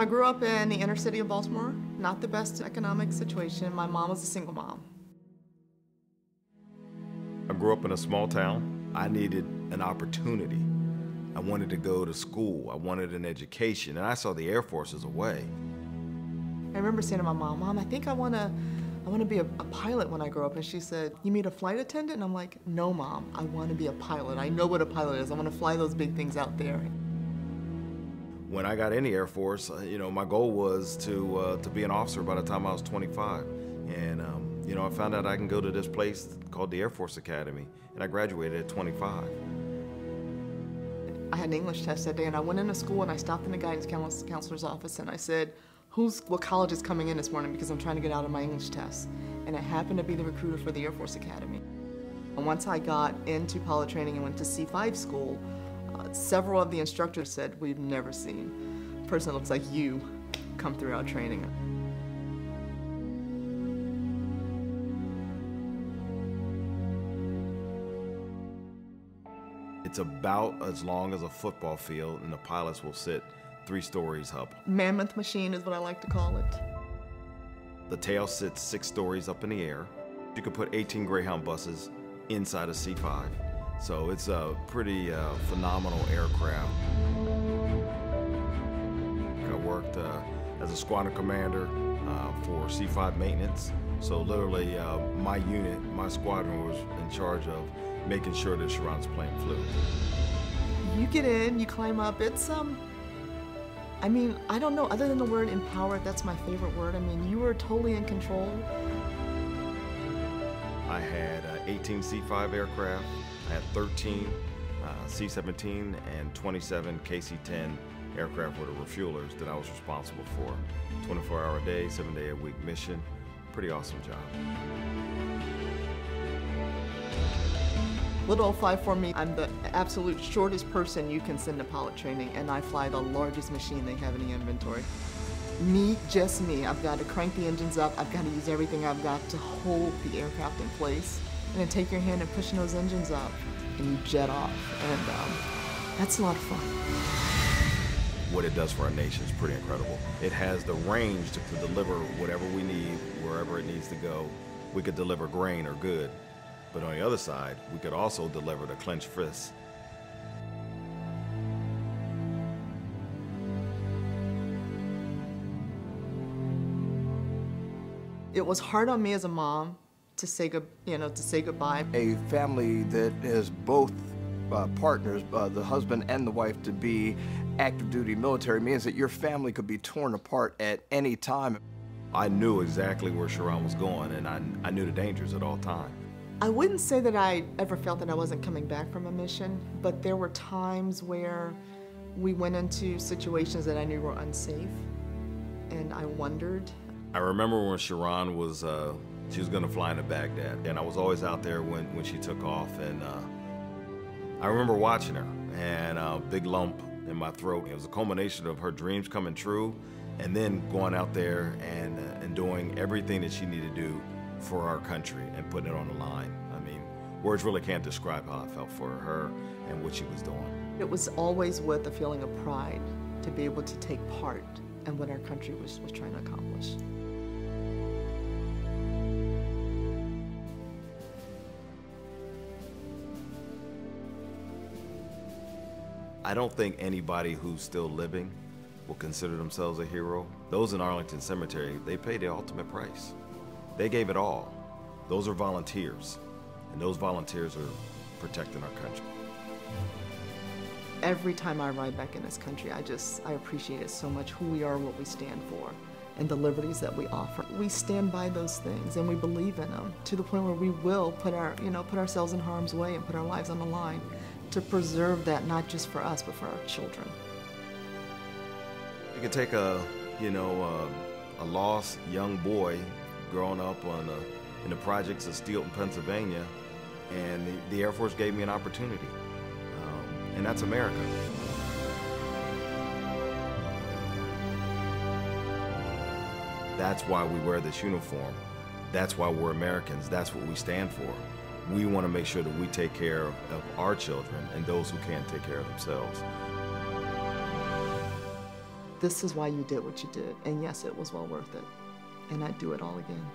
I grew up in the inner city of Baltimore, not the best economic situation. My mom was a single mom. I grew up in a small town. I needed an opportunity. I wanted to go to school. I wanted an education, and I saw the Air Force as a way. I remember saying to my mom, Mom, I think I want to I want to be a, a, pilot when I grow up. And she said, You mean a flight attendant? And I'm like, No, Mom, I want to be a pilot. I know what a pilot is. I want to fly those big things out there. When I got in the Air Force, uh, you know, my goal was to, uh, to be an officer by the time I was 25. And, um, you know, I found out I can go to this place called the Air Force Academy, and I graduated at 25. I had an English test that day, and I went into school and I stopped in the guidance counselor's office and I said, who's, what college is coming in this morning because I'm trying to get out of my English test. And it happened to be the recruiter for the Air Force Academy. And once I got into pilot training and went to C5 school, several of the instructors said, we've never seen a person that looks like you come through our training. It's about as long as a football field and the pilots will sit three stories up. Mammoth machine is what I like to call it. The tail sits six stories up in the air. You could put 18 Greyhound buses inside a C5. So it's a pretty uh, phenomenal aircraft. I worked uh, as a squadron commander uh, for C5 maintenance. So literally uh, my unit, my squadron was in charge of making sure that Sharron's plane flew. You get in, you climb up, it's um, I mean, I don't know, other than the word empowered, that's my favorite word. I mean, you were totally in control. I had uh, 18 C-5 aircraft, I had 13 uh, C-17 and 27 KC-10 aircraft with the refuelers that I was responsible for. 24 hour a day, seven day a week mission. Pretty awesome job. Little 5 for me, I'm the absolute shortest person you can send to pilot training, and I fly the largest machine they have in the inventory. Me, just me. I've got to crank the engines up. I've got to use everything I've got to hold the aircraft in place. And then take your hand and pushing those engines up, and you jet off. And um, that's a lot of fun. What it does for our nation is pretty incredible. It has the range to, to deliver whatever we need, wherever it needs to go. We could deliver grain or good, but on the other side, we could also deliver the clenched fist. It was hard on me as a mom to say good, you know, to say goodbye. A family that is both uh, partners, uh, the husband and the wife, to be active duty military means that your family could be torn apart at any time. I knew exactly where Sharron was going, and I, I knew the dangers at all times. I wouldn't say that I ever felt that I wasn't coming back from a mission, but there were times where we went into situations that I knew were unsafe, and I wondered. I remember when Sharron was, uh, she was gonna fly into Baghdad, and I was always out there when, when she took off, and uh, I remember watching her, and a uh, big lump in my throat. It was a culmination of her dreams coming true, and then going out there and, uh, and doing everything that she needed to do for our country and putting it on the line. I mean, words really can't describe how I felt for her and what she was doing. It was always with a feeling of pride to be able to take part in what our country was, was trying to accomplish. I don't think anybody who's still living will consider themselves a hero. Those in Arlington Cemetery, they pay the ultimate price. They gave it all. Those are volunteers, and those volunteers are protecting our country. Every time I ride back in this country, I just, I appreciate it so much, who we are, what we stand for, and the liberties that we offer. We stand by those things, and we believe in them, to the point where we will put, our, you know, put ourselves in harm's way and put our lives on the line to preserve that, not just for us, but for our children. You can take a, you know, a, a lost young boy growing up on a, in the projects of Steelton, Pennsylvania, and the, the, Air Force gave me an opportunity, um, and that's America. That's why we wear this uniform. That's why we're Americans. That's what we stand for. We want to make sure that we take care of, our children and those who can't take care of themselves. this is why you did what you did. And yes, it was well worth it. And I'd do it all again.